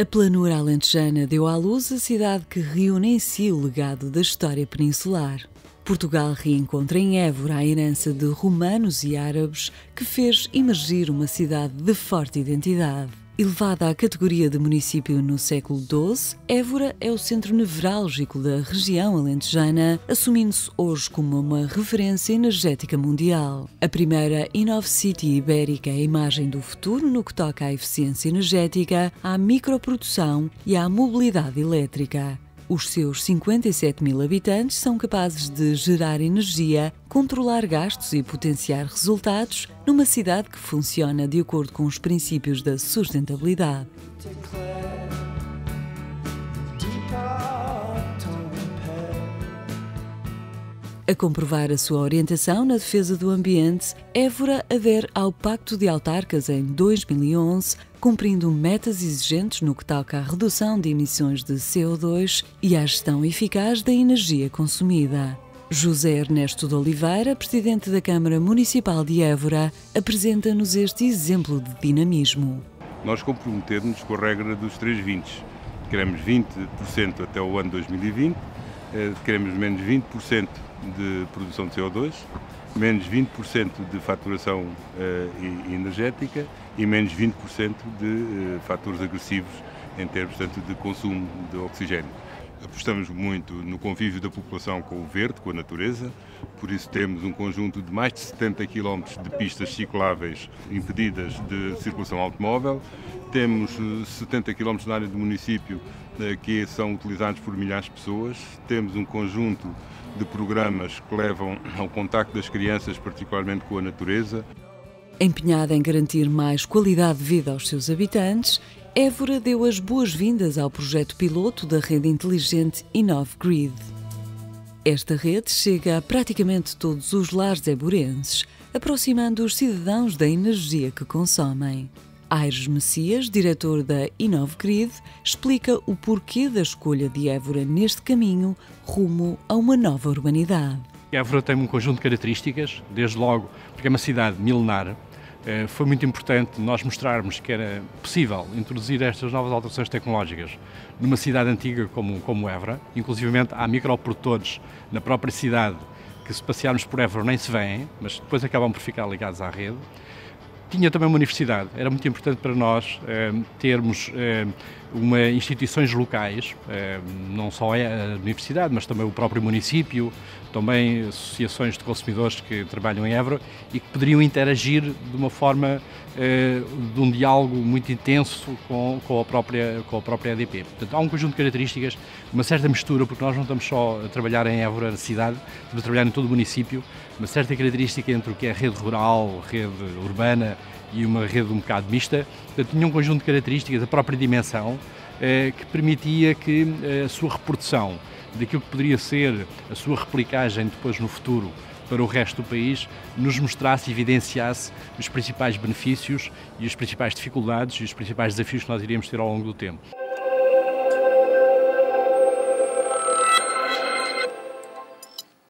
A planura alentejana deu à luz a cidade que reúne em si o legado da história peninsular. Portugal reencontra em Évora a herança de romanos e árabes que fez emergir uma cidade de forte identidade. Elevada à categoria de município no século XII, Évora é o centro nevrálgico da região alentejana, assumindo-se hoje como uma referência energética mundial. A primeira Innov City ibérica é a imagem do futuro no que toca à eficiência energética, à microprodução e à mobilidade elétrica. Os seus 57 mil habitantes são capazes de gerar energia, controlar gastos e potenciar resultados numa cidade que funciona de acordo com os princípios da sustentabilidade. A comprovar a sua orientação na defesa do ambiente, Évora adere ao Pacto de Autarcas em 2011, cumprindo metas exigentes no que toca à redução de emissões de CO2 e à gestão eficaz da energia consumida. José Ernesto de Oliveira, presidente da Câmara Municipal de Évora, apresenta-nos este exemplo de dinamismo. Nós comprometemos com a regra dos 320. Queremos 20% até o ano 2020, eh, queremos menos 20% de produção de CO2, menos 20% de faturação uh, energética e menos 20% de uh, fatores agressivos em termos portanto, de consumo de oxigênio. Apostamos muito no convívio da população com o verde, com a natureza, por isso temos um conjunto de mais de 70 km de pistas cicláveis impedidas de circulação automóvel, temos 70 km na área do município que são utilizados por milhares de pessoas, temos um conjunto de programas que levam ao contacto das crianças, particularmente com a natureza. Empenhada em garantir mais qualidade de vida aos seus habitantes, Évora deu as boas-vindas ao projeto piloto da rede inteligente InnovGrid. Esta rede chega a praticamente todos os lares eborenses, aproximando os cidadãos da energia que consomem. Aires Messias, diretor da InnovGrid, explica o porquê da escolha de Évora neste caminho rumo a uma nova urbanidade. Évora tem um conjunto de características, desde logo porque é uma cidade milenar. Eh, foi muito importante nós mostrarmos que era possível introduzir estas novas alterações tecnológicas numa cidade antiga como, como Évora. Inclusive há microprodutores na própria cidade que se passearmos por Évora nem se veem, mas depois acabam por ficar ligados à rede tinha também uma universidade. Era muito importante para nós eh, termos eh, uma instituições locais, eh, não só a universidade, mas também o próprio município, também associações de consumidores que trabalham em Évora e que poderiam interagir de uma forma eh, de um diálogo muito intenso com, com, a própria, com a própria EDP. Portanto, há um conjunto de características, uma certa mistura, porque nós não estamos só a trabalhar em Évora, na cidade, estamos a trabalhar em todo o município, uma certa característica entre o que é rede rural, rede urbana e uma rede um bocado mista. Portanto, tinha um conjunto de características, a própria dimensão, eh, que permitia que eh, a sua reprodução daquilo que poderia ser a sua replicagem depois no futuro para o resto do país, nos mostrasse evidenciasse os principais benefícios e as principais dificuldades e os principais desafios que nós iríamos ter ao longo do tempo.